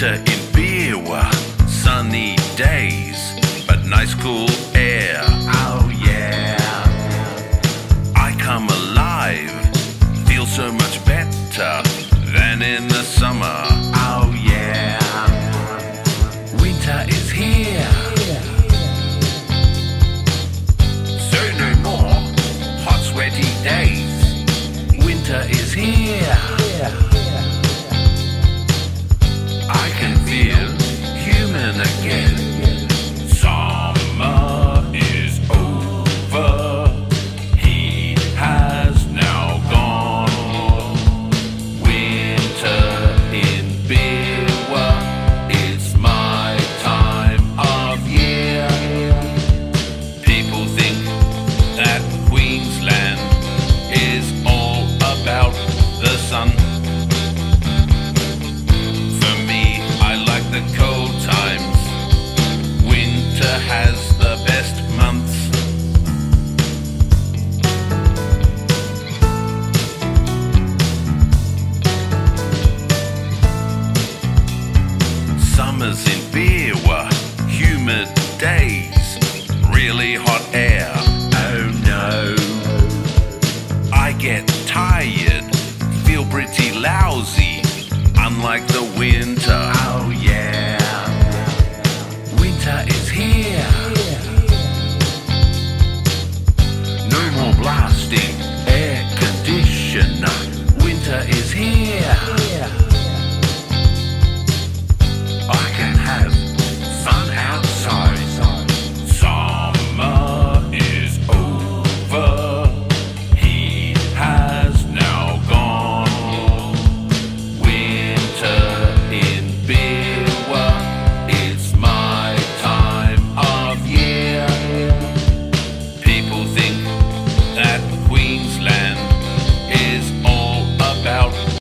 winter in Biwa, sunny days, but nice cool air. Oh yeah. I come alive, feel so much better. summers in beer were humid days, really hot air. Oh no. I get tired, feel pretty lousy, unlike the winter. Oh yeah. Winter is here. No more blasting.